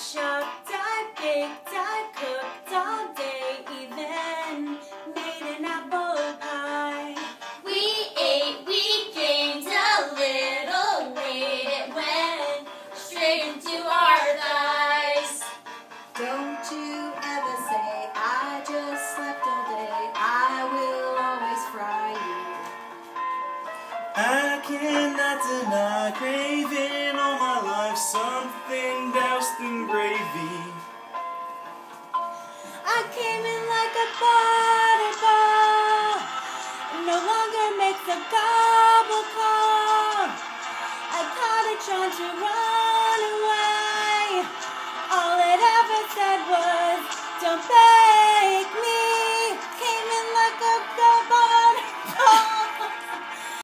shopped, I baked, I cooked all day, even made an apple pie. We ate, we gained a little weight. It went straight into our thighs. Don't you ever say I just slept all day. I will always fry you. I cannot deny craving all my life something doused in I came in like a Butterball. No longer makes a gobble call. I caught it trying to run away. All it ever said was, don't.